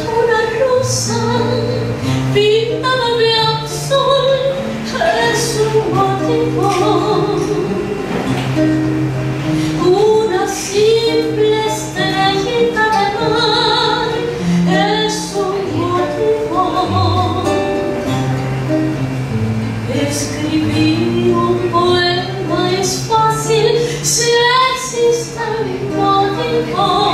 Una rosa pintada de azul es un motivo escrevi um poema fácil se existem em todo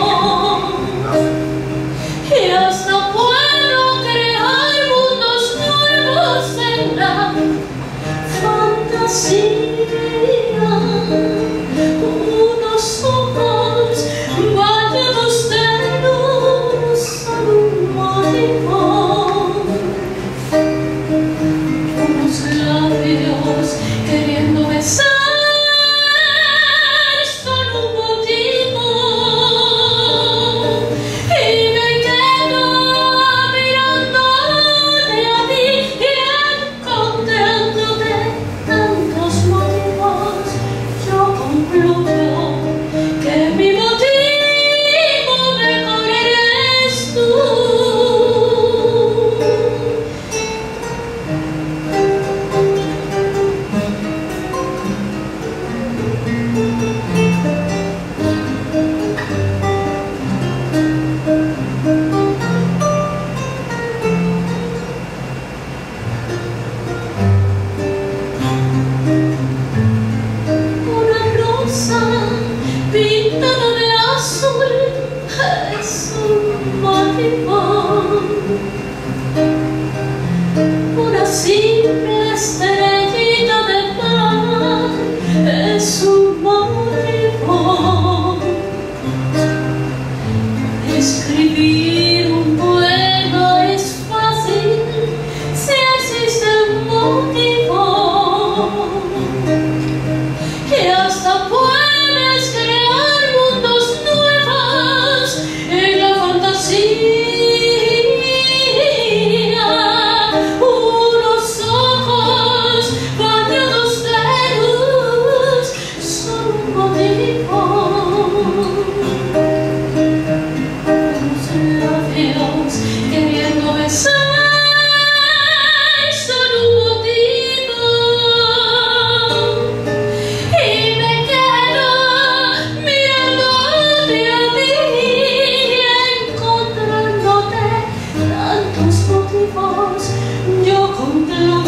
What if one Uncle